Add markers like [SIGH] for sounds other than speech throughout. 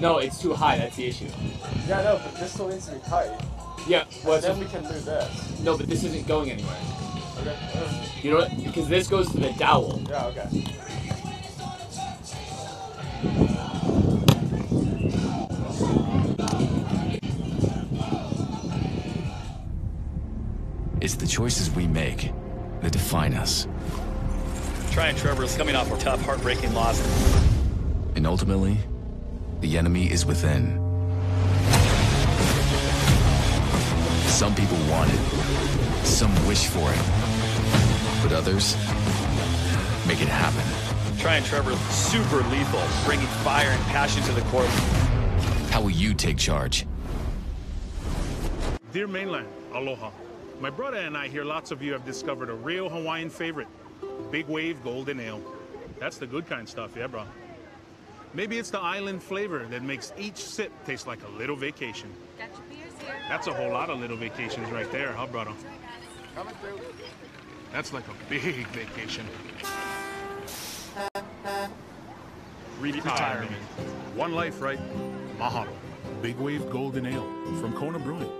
No, it's too high. That's the issue. Yeah, no, but this still needs to be tight. Yeah. Well, and then we can do this. no, but this isn't going anywhere. Okay. You know what? Because this goes to the dowel. Yeah, okay. It's the choices we make that define us. Tryon Trevor is coming off a tough, heartbreaking loss. And ultimately, the enemy is within. Some people want it, some wish for it, but others make it happen. Try and Trevor super lethal, bringing fire and passion to the court. How will you take charge? Dear mainland, aloha. My brother and I hear lots of you have discovered a real Hawaiian favorite, Big Wave Golden Ale. That's the good kind stuff, yeah, bro. Maybe it's the island flavor that makes each sip taste like a little vacation. Got your beers here. That's a whole lot of little vacations right there, huh, brother? Coming through. That's like a big vacation. Retirement. One life, right? Mahalo. Big Wave Golden Ale from Kona Brewing.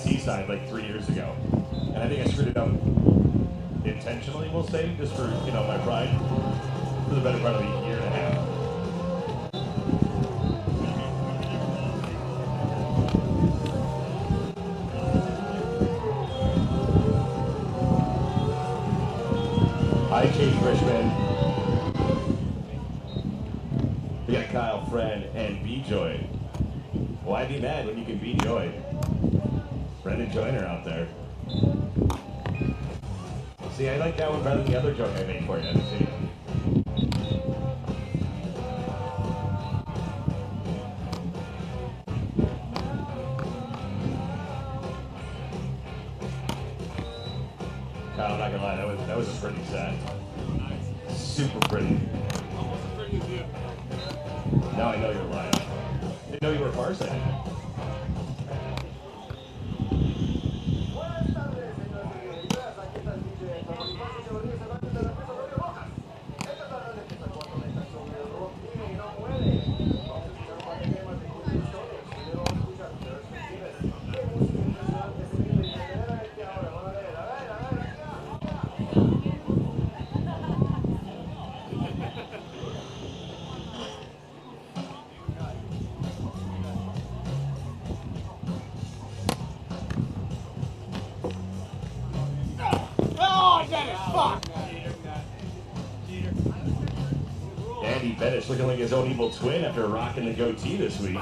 Seaside like three years ago. And I think I screwed it up intentionally, we'll say, just for, out there. See, I like that one better than the other joke I made for you. Like his own evil twin after rocking the goatee this week.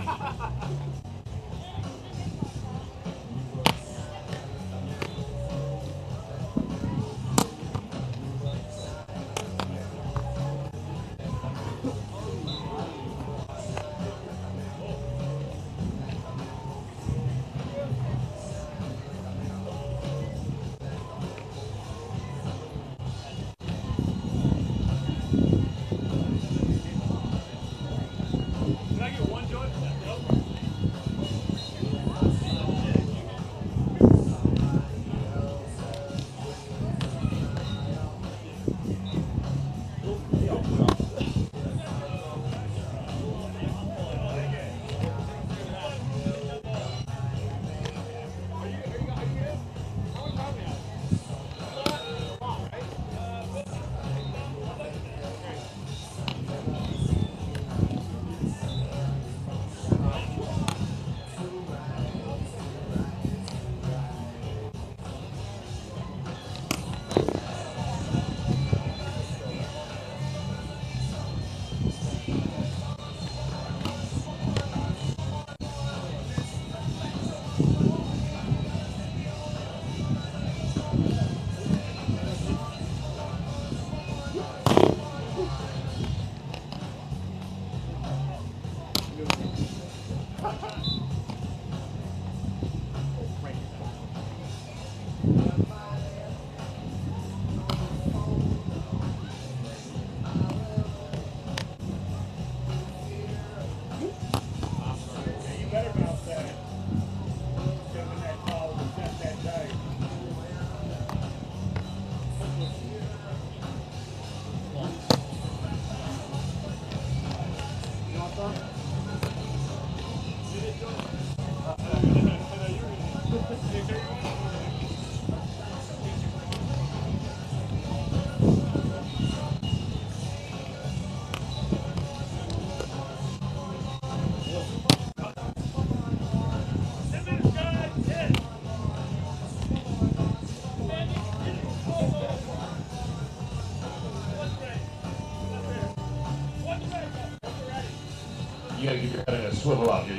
说不两句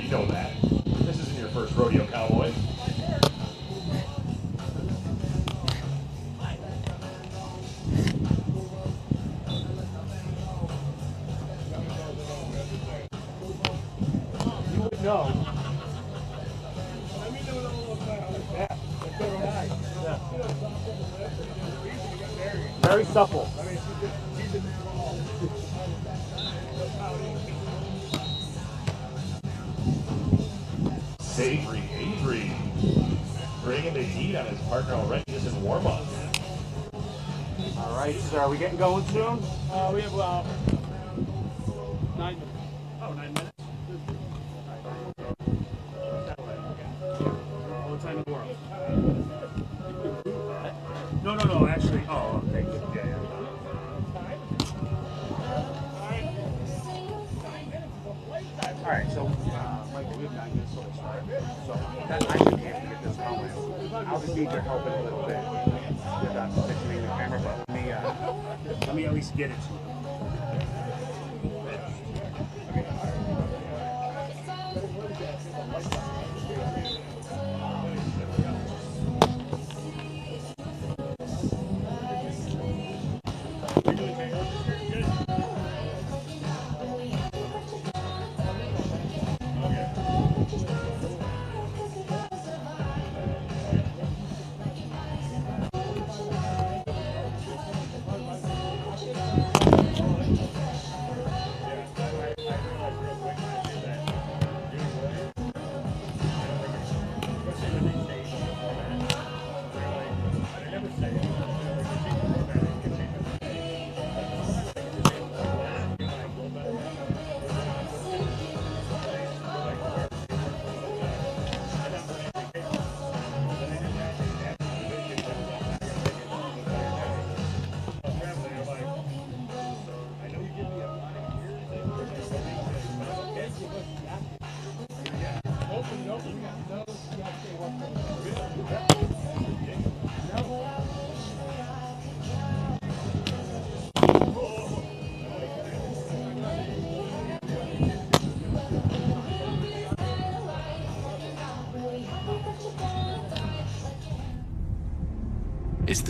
go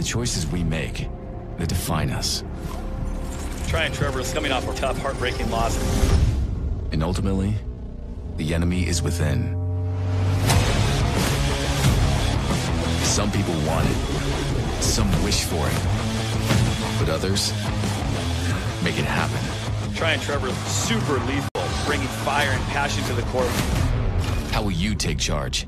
choices we make that define us. Tryon Trevor is coming off a tough, heartbreaking loss. And ultimately, the enemy is within. Some people want it, some wish for it, but others make it happen. Tryon Trevor is super lethal, bringing fire and passion to the court. How will you take charge?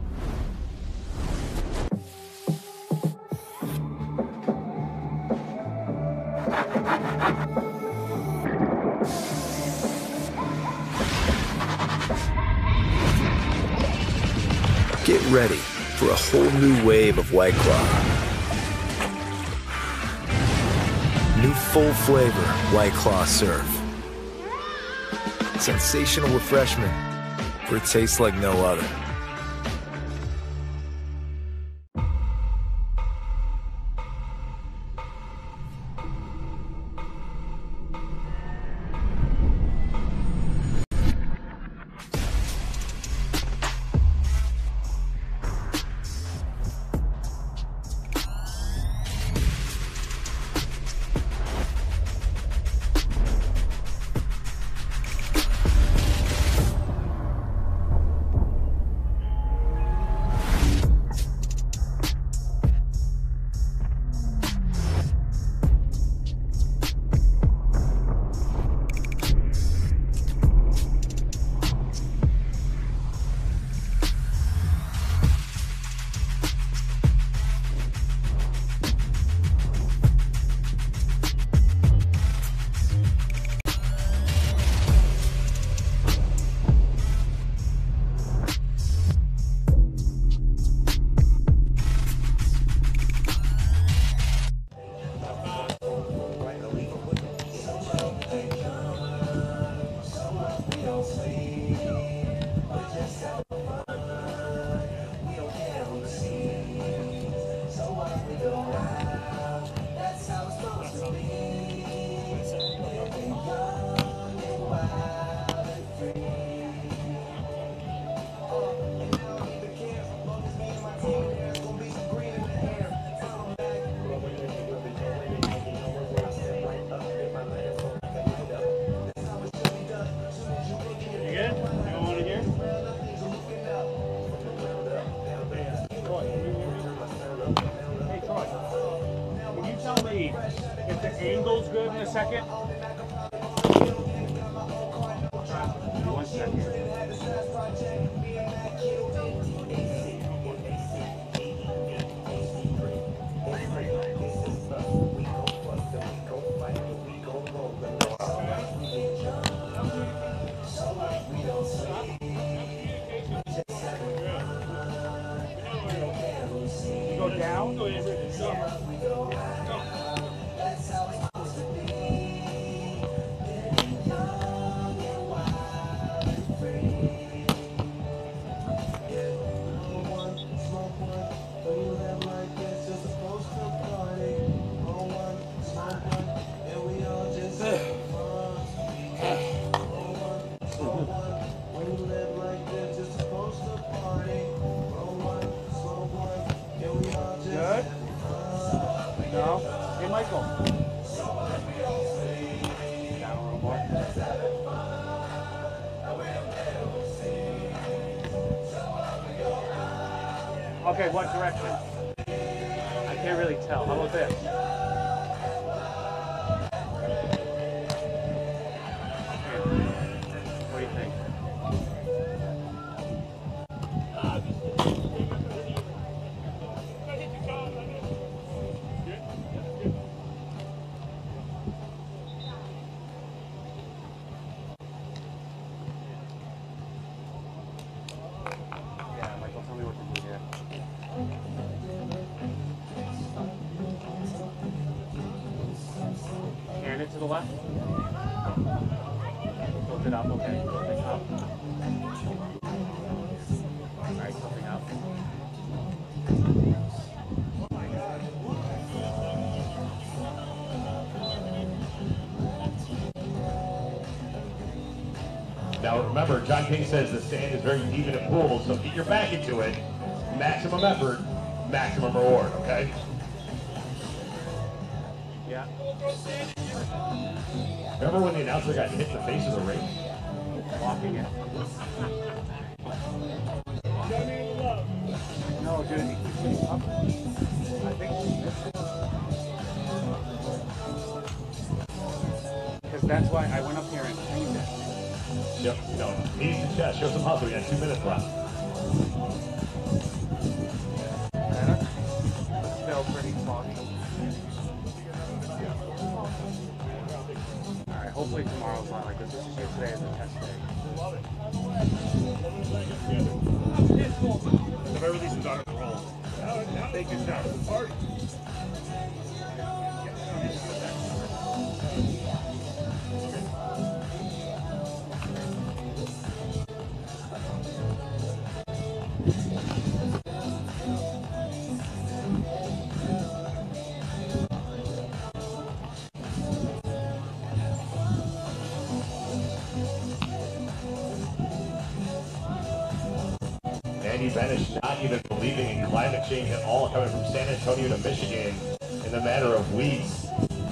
Ready for a whole new wave of White Claw. New full flavor White Claw Surf. Sensational refreshment for a taste like no other. The left. Tilt it up, okay. Tilting up. Alright, tilting up. Now remember, John King says the sand is very deep in a pool, so get your back into it. Maximum effort, maximum reward, okay? Yeah. Remember when the announcer got hit in the face of the ring? Walking it. No, dude, he keeps getting up. I think he missed it. Because that's why I went up here and cleaned it. Yep. No. Knees to chest. Show some hustle. We got two minutes left. Like this. This Benesh not even believing in climate change at all, coming from San Antonio to Michigan in the matter of weeks.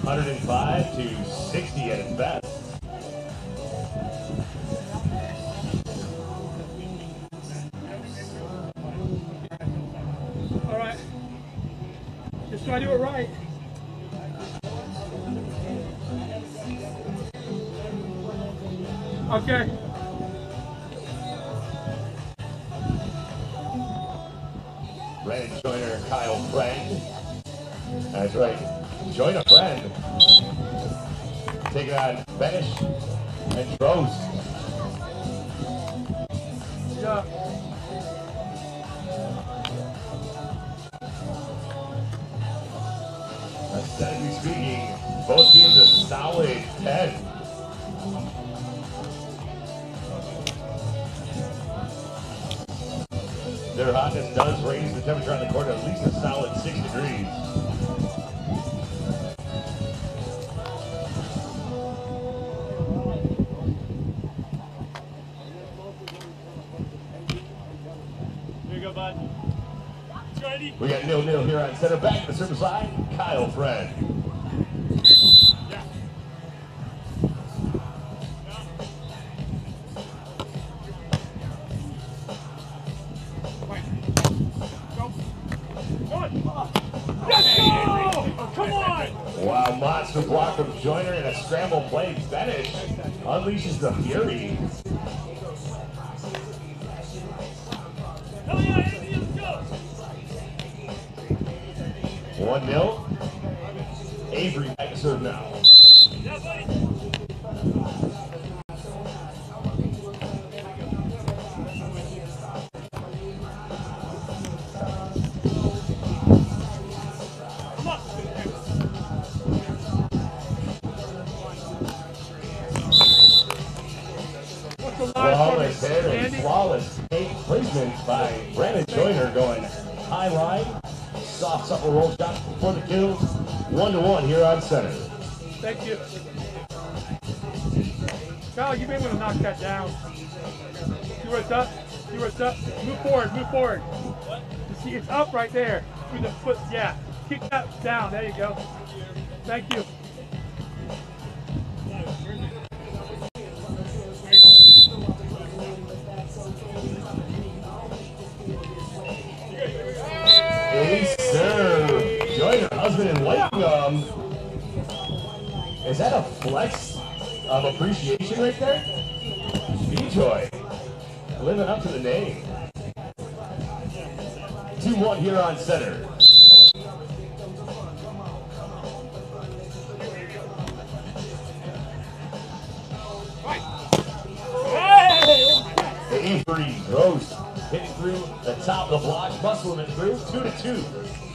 105 to 60 at its best. Aesthetically speaking, both teams a solid 10. Their hotness does raise the temperature on the court at least a solid six degrees. Here you go, bud. We got nil nil here on center back to the service line, Kyle Friend. Right there. Through the foot, yeah. Kick that down. There you go. Thank you. Serve. Joyner, husband and wife. Um, is that a flex of appreciation right there? B-Joy. Living up to the name. 2-1 here on center. Avery Drost hitting through the top of the block, muscling it through, two to two.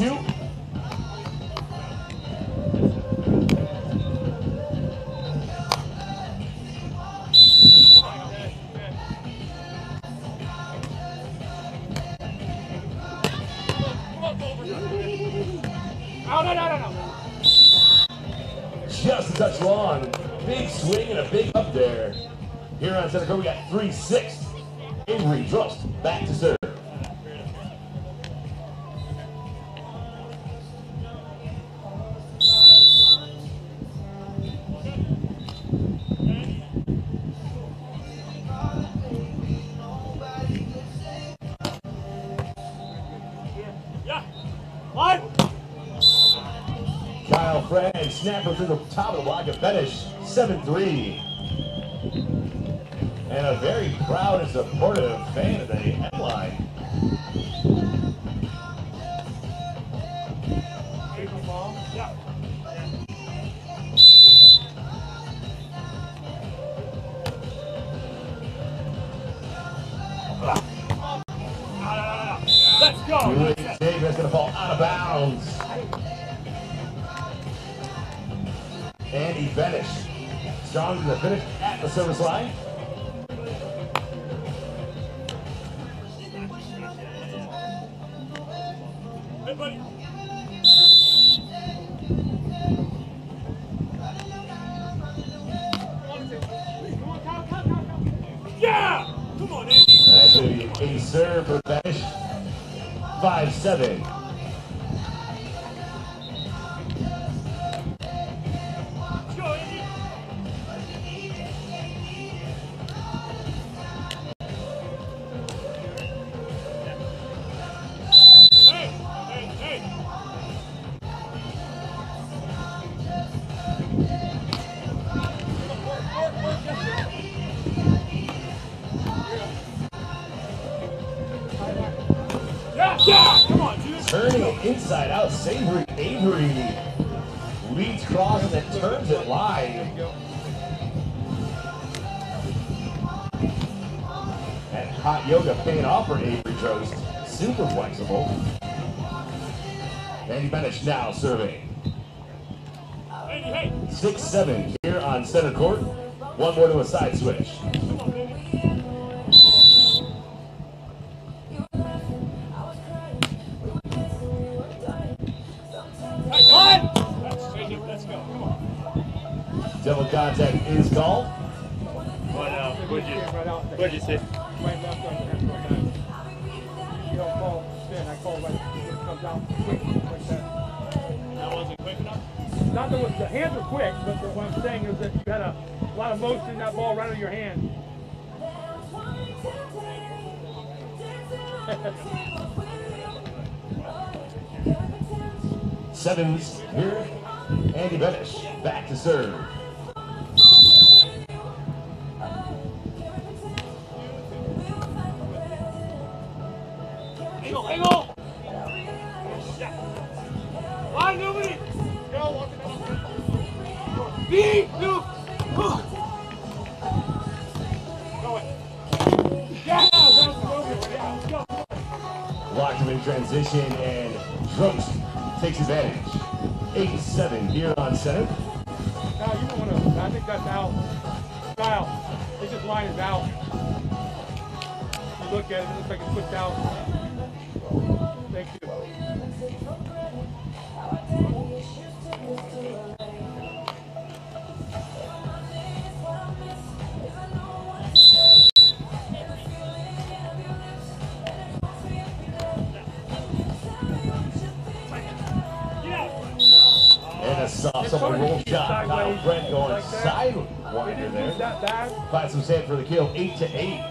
Two. Turning inside out, Savory Avery leads cross and then turns it live. And hot yoga paying off for Avery Drost. Super flexible. Andy Benesh now serving. Hey. 6-7 here on center court. One more to a side switch. What'd you? Right left on the hand, right. You don't call spin, I call right, it comes out quick, like that. That wasn't quick enough? Not that the hands are quick, but the, what I'm saying is that you had a lot of motion in that ball right out of your hand. Sevens here. Andy Benesh back to serve. just uh, saw someone roll shot. Kyle Friend going sidewinder there. Classam Sand for the kill, 8 to eight.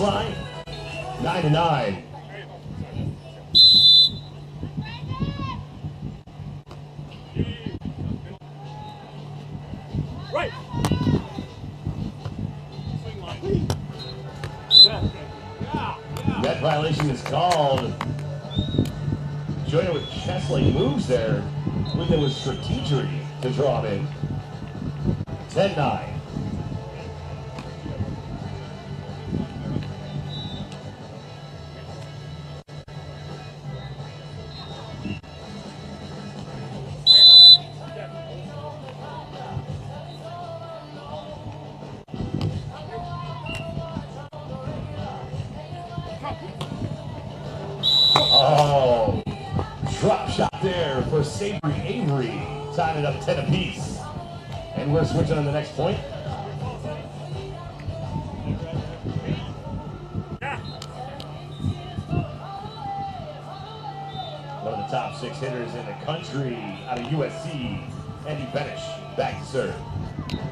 Nine to nine. Right. Swing line. That violation is called. Joyner with Chesley moves there when there was strategery to draw him in. 10-9. the next point. One of the top six hitters in the country out of USC, Andy Benesh, back to serve.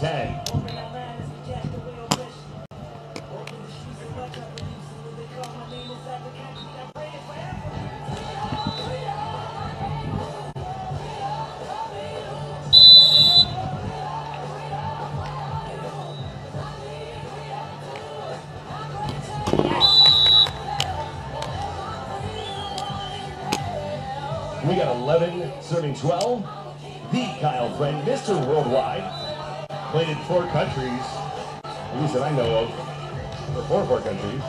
10. Countries.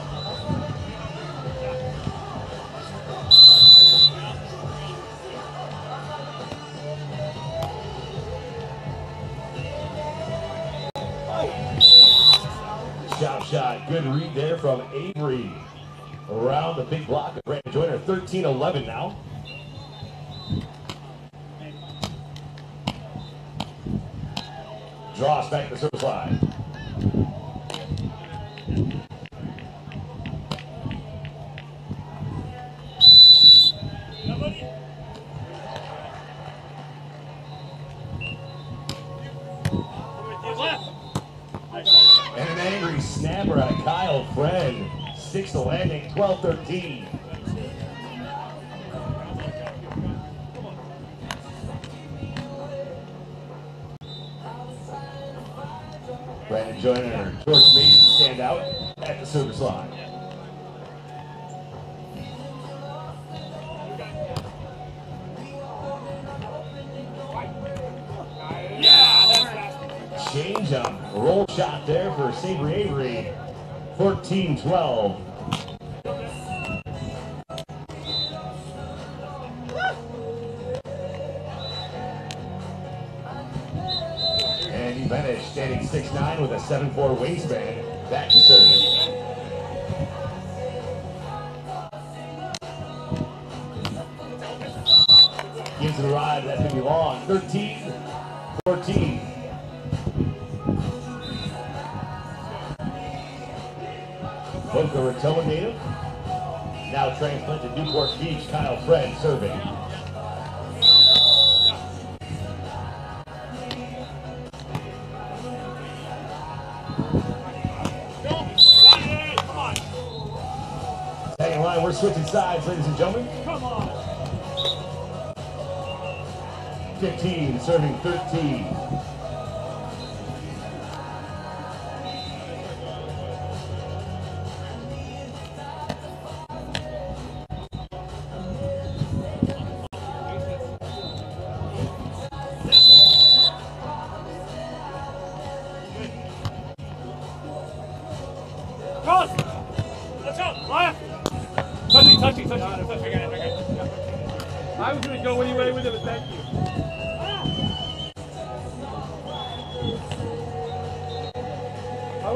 Chop shot, good read there from Avery. Around the big block of Brandon Joyner, 13-11 now. Draws back to the service line. Landing, 12-13. Brandon Joyner, George Mason stand out at the service line. Change up, roll shot there for Sabre Avery. 14-12. 7'4 wingspan. Ladies and gentlemen. Come on. 15 serving 13.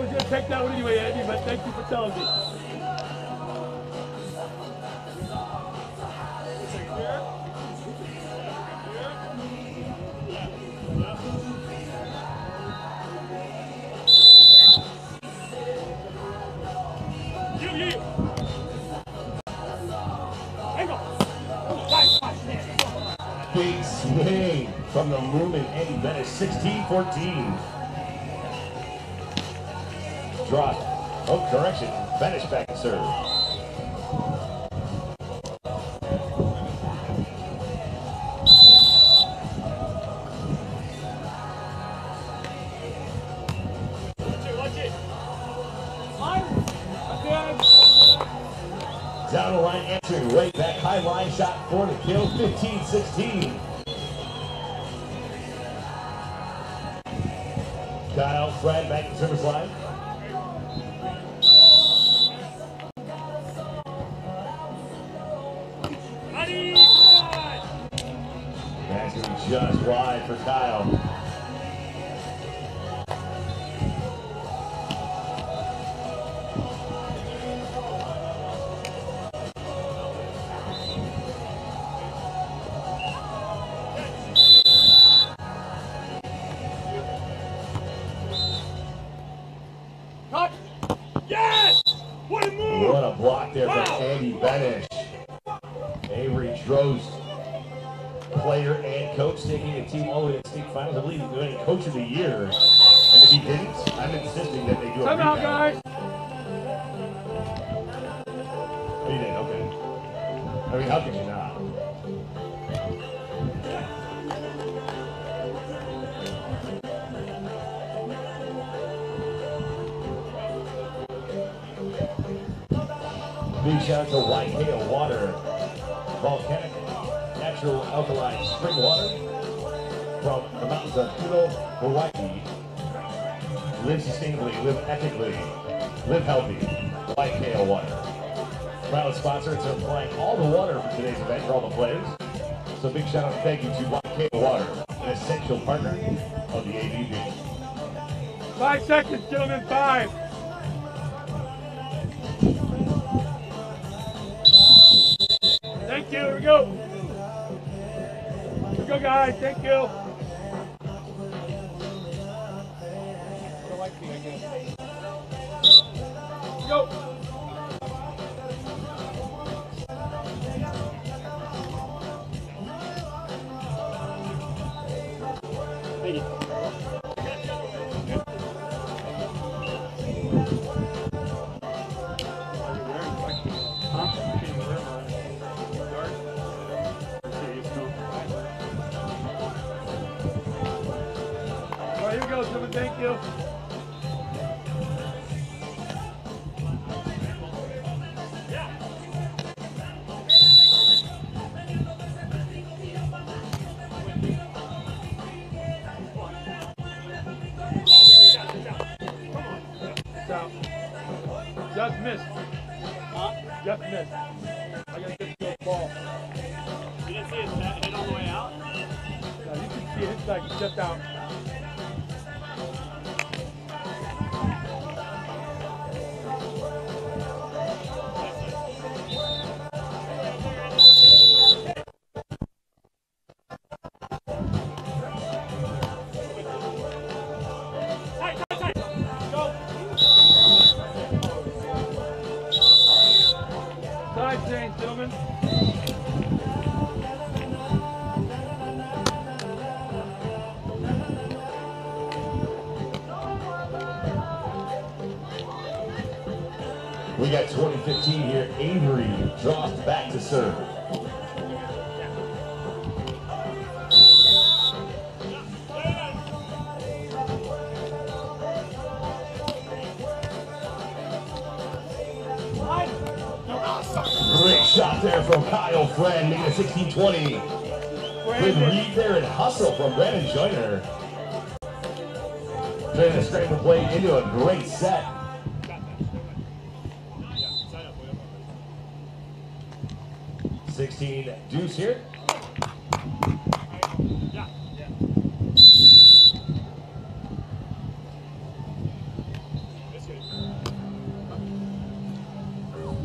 Was gonna take that one anyway, Andy, but thank you for telling me. Big swing from the Lumen Andy Benesh, 16-14. Oh, correction. Back serve. Natural alkaline spring water from the mountains of Hilo, Hawaii. Live sustainably, live ethically, live healthy. White Hail Water. Proud sponsor to supplying all the water for today's event for all the players. So big shout out and thank you to Hail Water, an essential partner of the AVP. Five seconds, gentlemen. Five. Thank you. Here we go. Go, guys. Thank you. Go. Draws back to serve. Great shot there from Kyle Friend, making it 16-20. Good read there and hustle from Brandon Joyner. Turning the scramble play into a great set. Sixteen deuce here.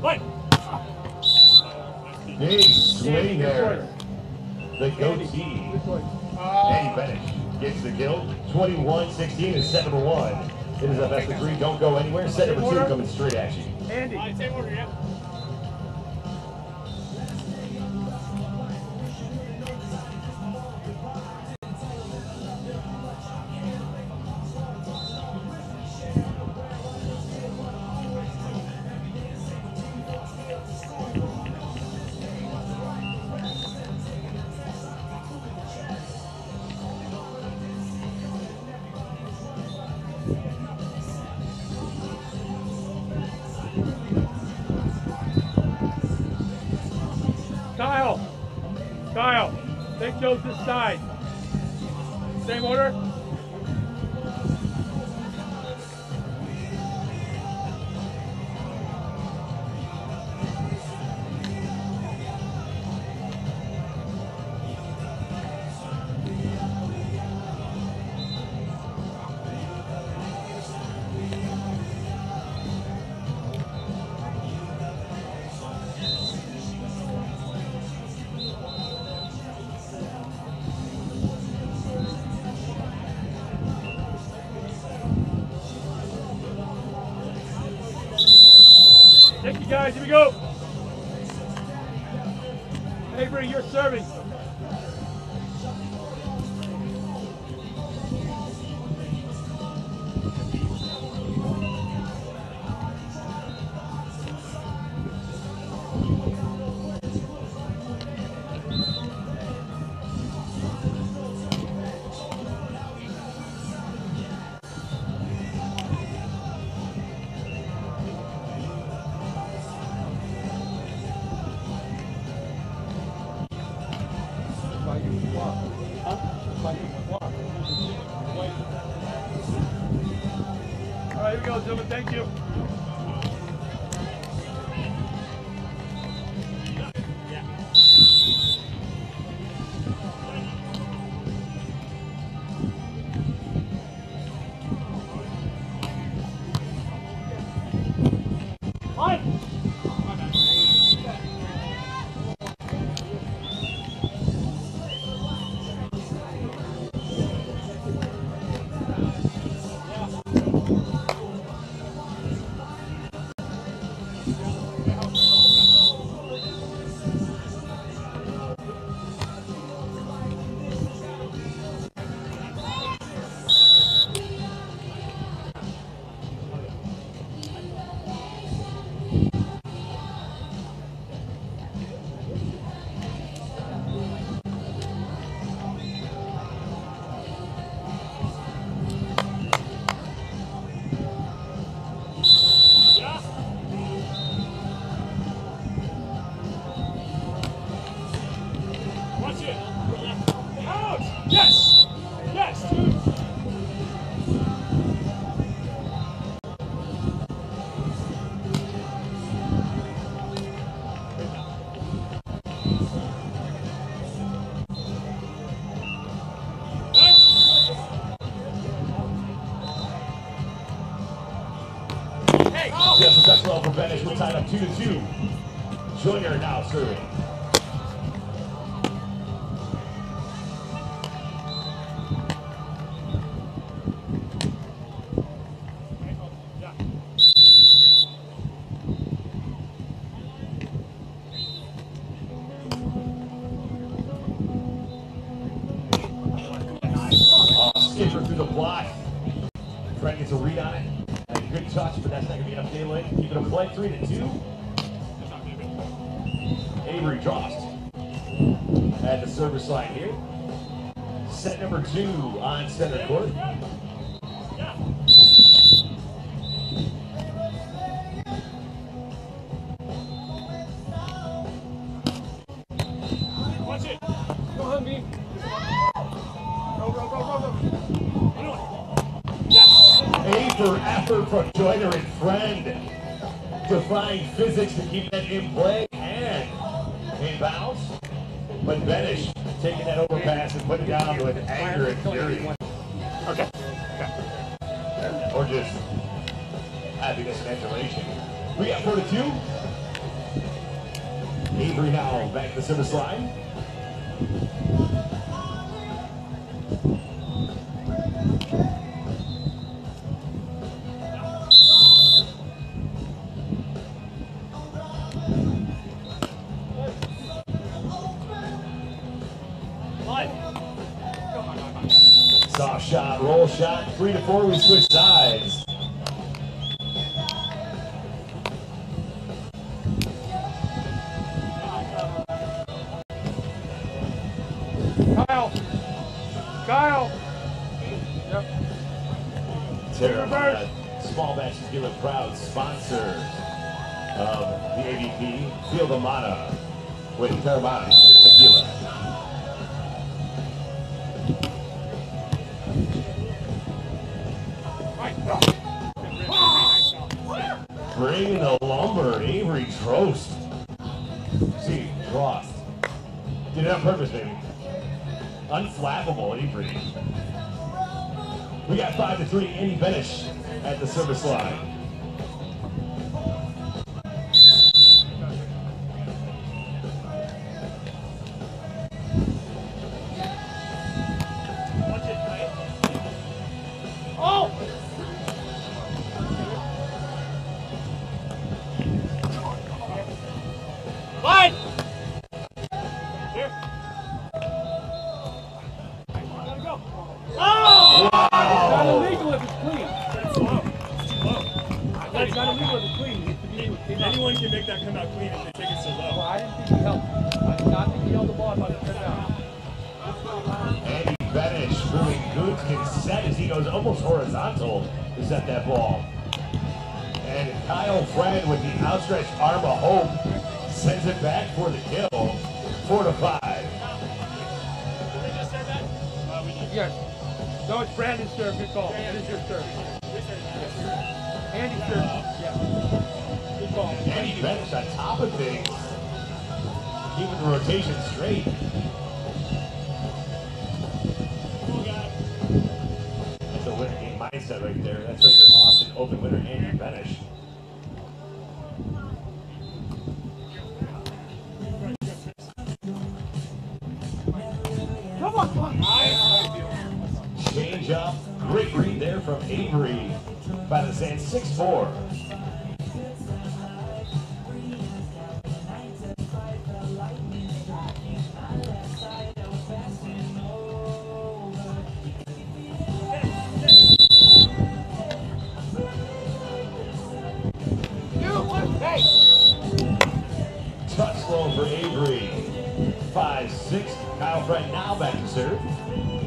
Play. Big swing there. The goatee. Andy Benesh gets the kill. 21-16 and set number one. It is a best of three. Don't go anywhere. Set number two coming straight at you. Andy. Those this side. Thank you guys, here we go. Avery, you're serving. Just as well for Benesh, we're tied up 2 to 2. Joyner now serving. Bringing the lumber, Avery Drost. See, Drost. Did it on purpose, baby. Unflappable, Avery. We got 5 to 3, Andy Benesh at the service line. Kyle's right now back to serve.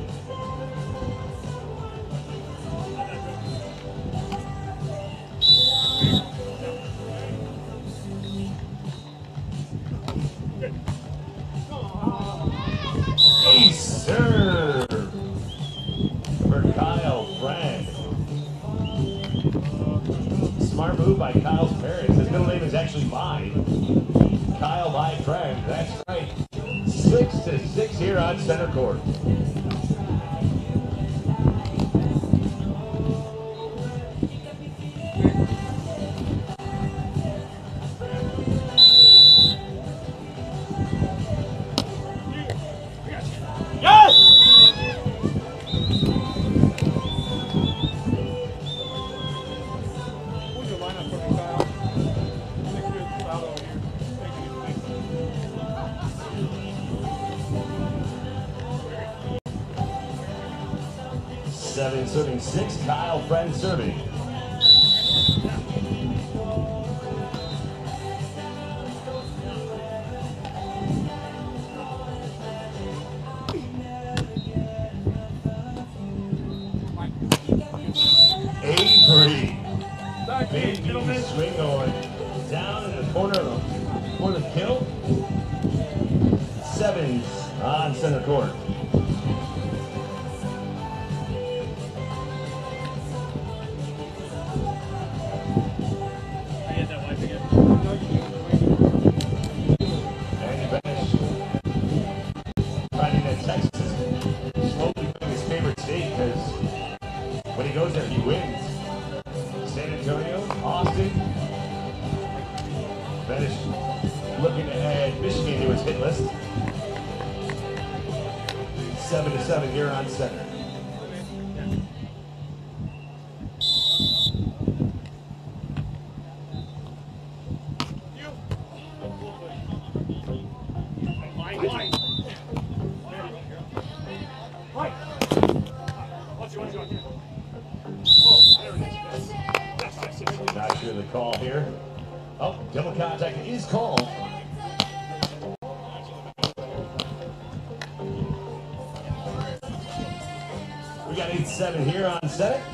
7 here on set.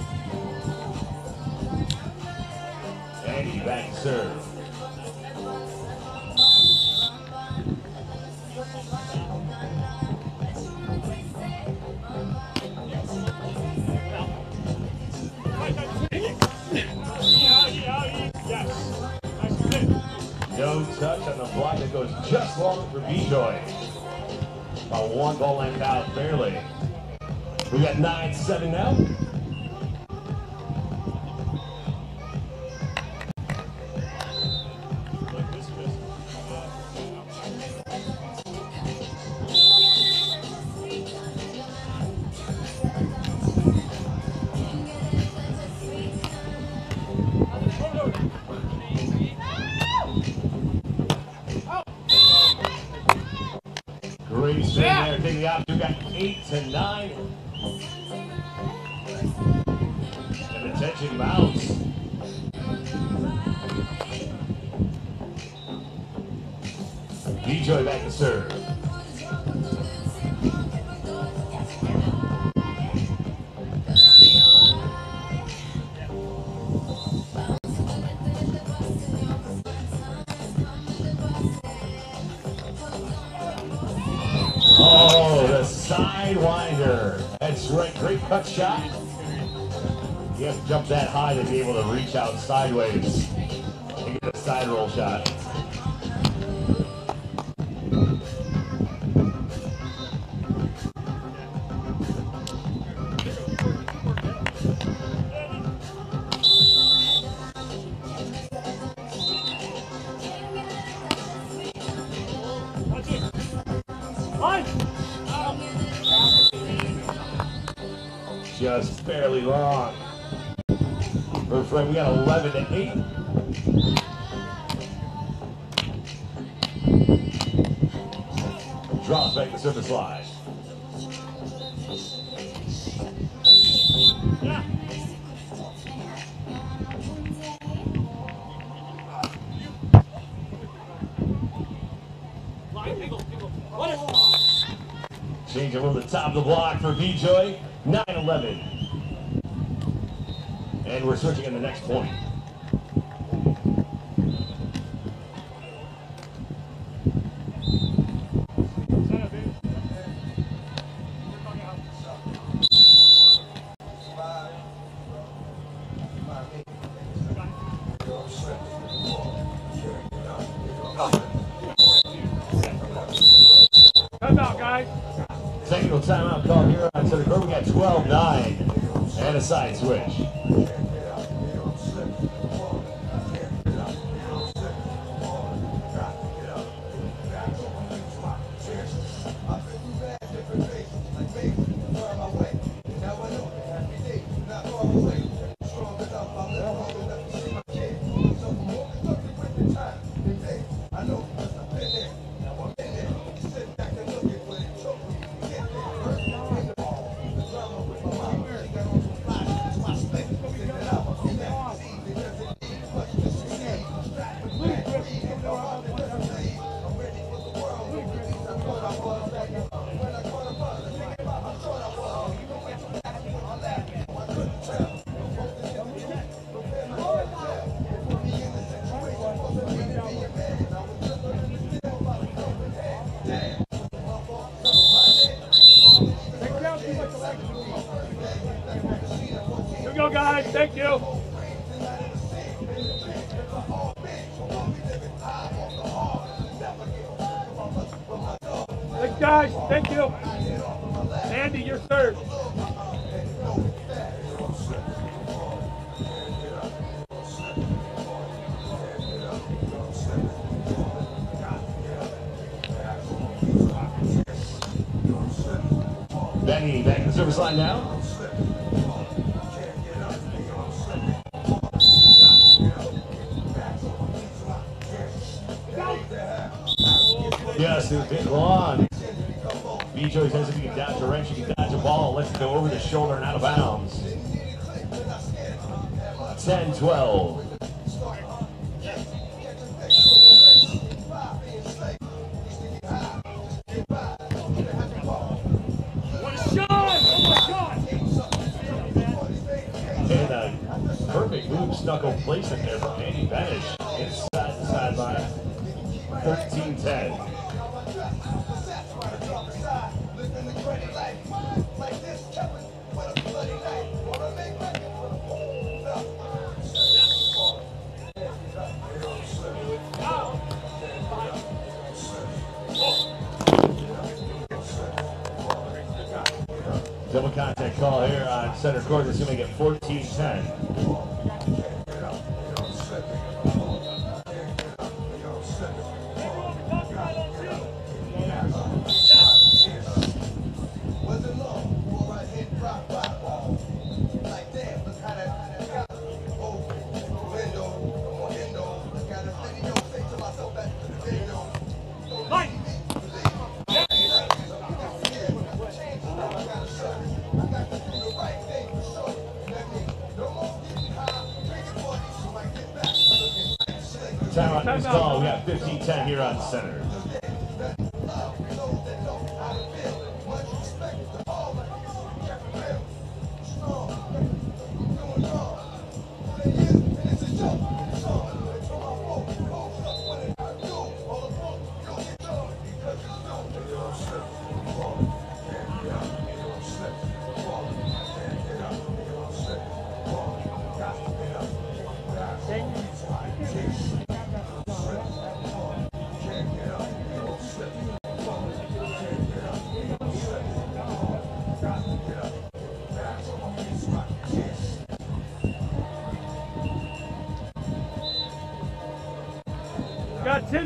Sideways and get a side roll shot. Just barely long. For Frank, we got 11 to 8. Drops back the surface line. Change over the top of the block for B-Joy. 9-11. And we're switching in the next point. Thanks, guys. Thank you. Andy, your serve. Benny back to the service line now. Shoulder and out of bounds. 10-12.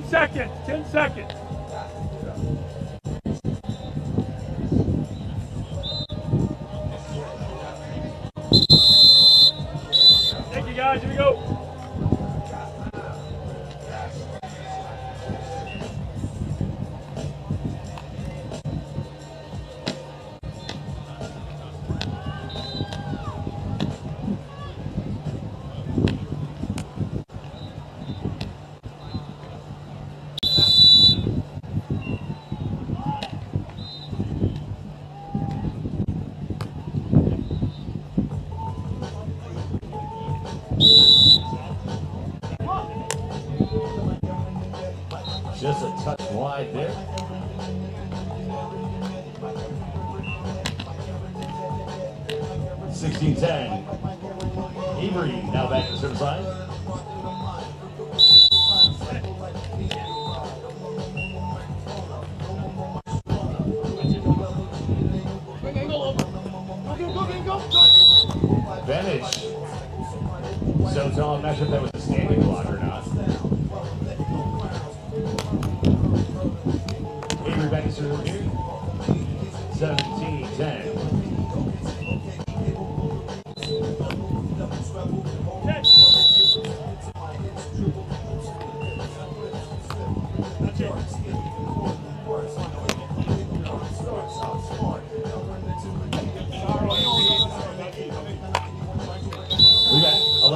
Seconds. 10 seconds.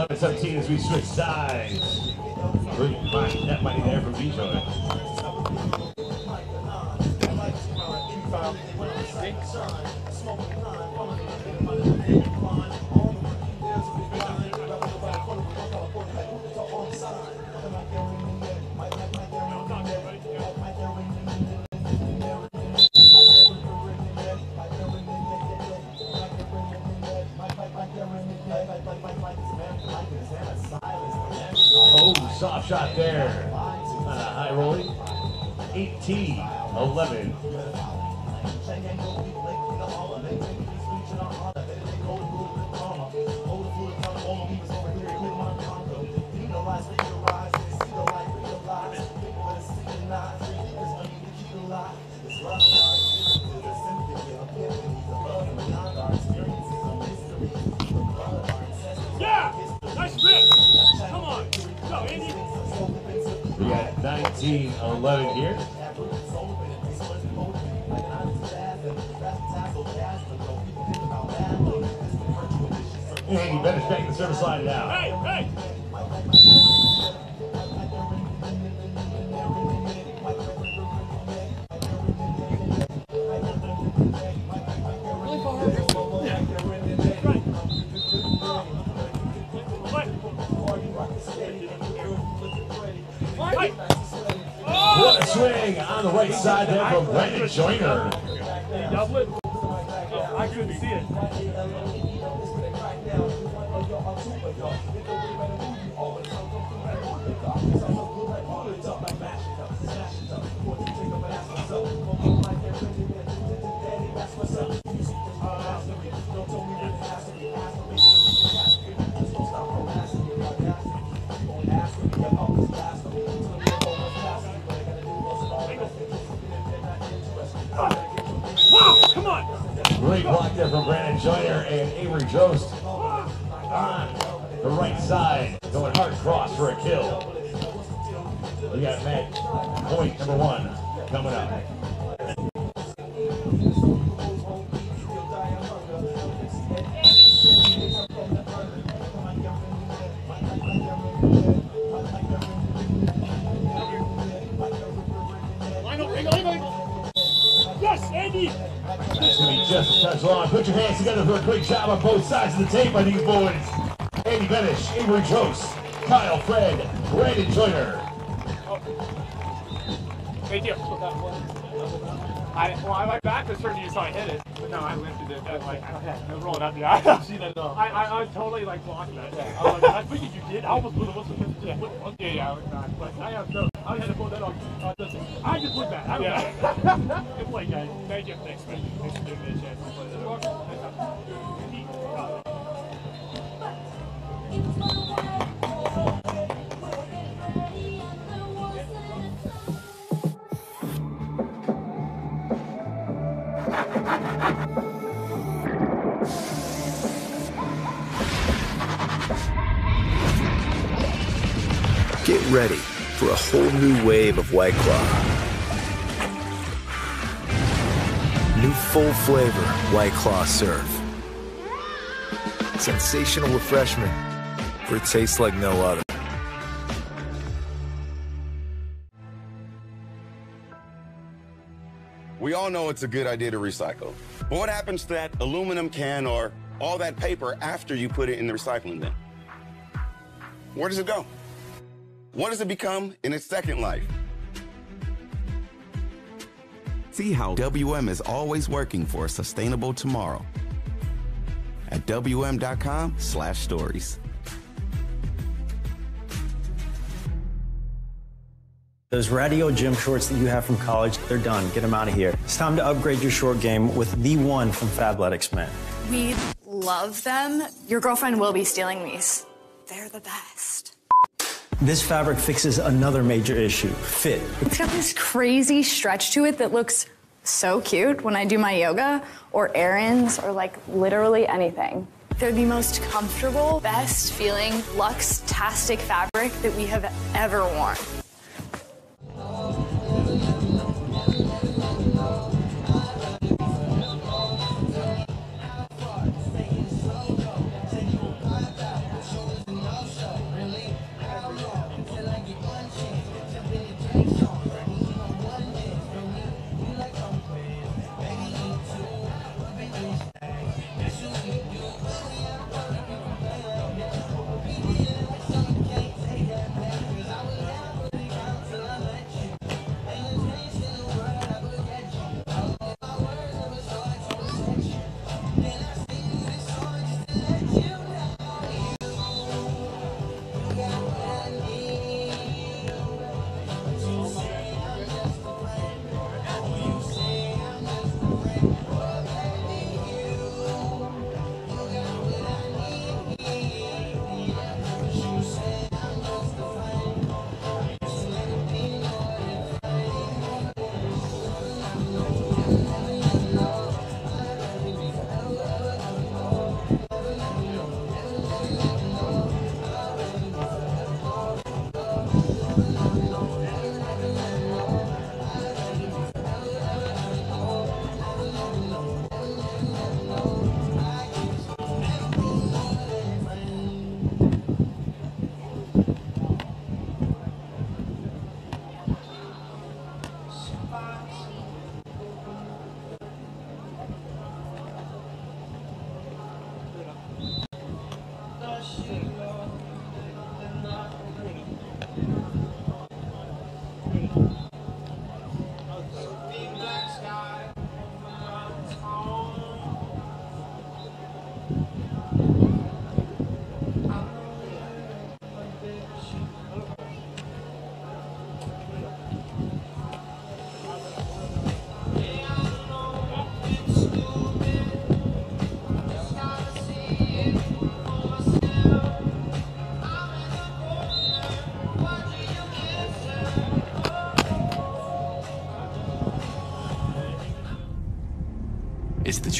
11 17 as we switch sides. Great money, net money there from Detroit. Oh, Benesh back to the service line now. Hey, hey! What a swing on the right side there from Brandon Joyner. Great block there from Brandon Joyner and Avery Drost. On the right side, going hard cross for a kill. We got Matt point number one coming up. On both sides of the tape by these boys. Andy Benesh, Avery Drost, Kyle Friend, Brandon Joyner. Thank you. I, well, I, my back was turned to you, so I hit it. But no, I lifted it. I was like, okay, I was rolling [LAUGHS] up. Yeah, I don't see that at all. I, I, I was totally like blocking that. Yeah. I was like, I figured you did. I almost would have whistle. [LAUGHS] to it. Yeah, yeah, I was not. But I have no. I had to pull that on. Uh, listen, I just looked back. I don't yeah. know. [LAUGHS] Good play, guys. Thank you. Thanks, man. Thanks for giving me a chance to play that. Get whole new wave of White Claw. New full flavor White Claw Surf. Sensational refreshment for it tastes like no other. We all know it's a good idea to recycle. But what happens to that aluminum can or all that paper after you put it in the recycling bin? Where does it go? What does it become in its second life? See how WM is always working for a sustainable tomorrow at wm.com slash stories. Those radio gym shorts that you have from college, they're done. Get them out of here. It's time to upgrade your short game with the one from Fabletics, man. We love them. Your girlfriend will be stealing these. They're the best. This fabric fixes another major issue fit. It's got this crazy stretch to it that looks so cute when I do my yoga or errands or like literally anything. They're the most comfortable, best feeling Lux-tastic fabric that we have ever worn. It's the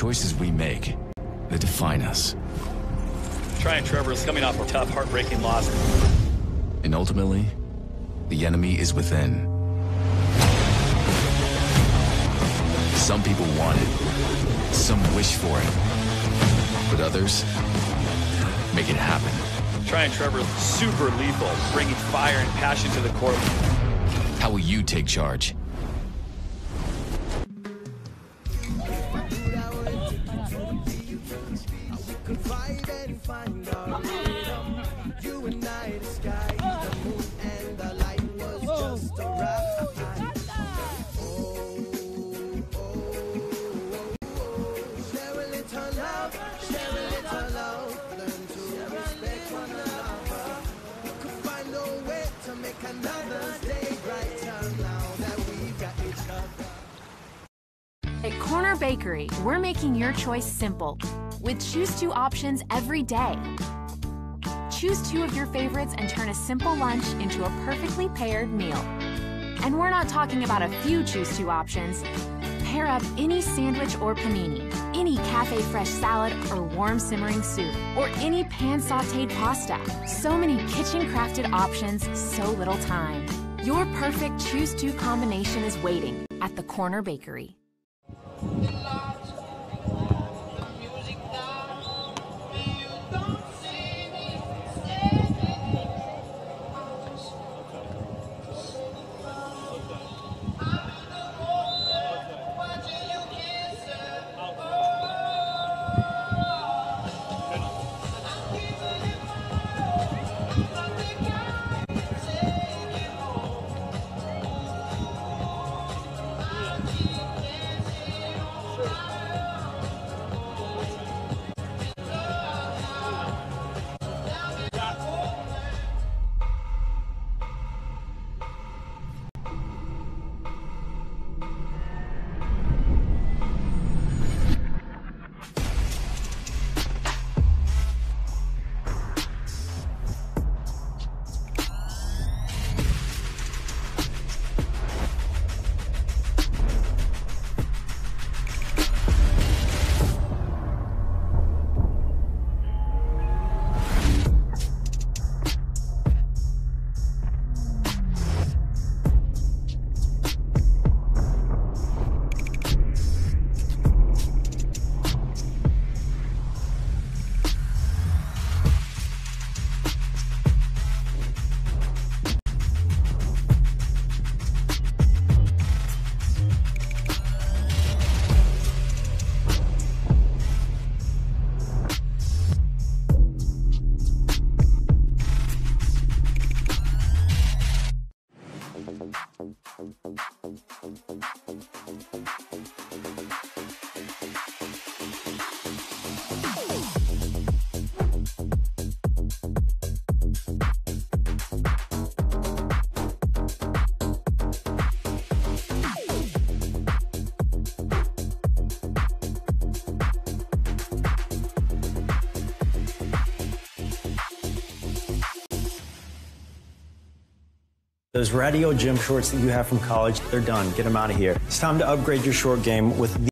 choices we make that define us. Try and Trevor is coming off a tough, heartbreaking loss. And ultimately, the enemy is within. Some people want it, some wish for it, but others make it happen. Try and Trevor is super lethal, bringing fire and passion to the court. How will you take charge? Choice simple with choose two options every day. Choose two of your favorites and turn a simple lunch into a perfectly paired meal. And we're not talking about a few choose two options. Pair up any sandwich or panini, any cafe fresh salad or warm simmering soup, or any pan sauteed pasta. So many kitchen crafted options, so little time. Your perfect choose two combination is waiting at the Corner Bakery. Those radio gym shorts that you have from college, they're done. Get them out of here. It's time to upgrade your short game with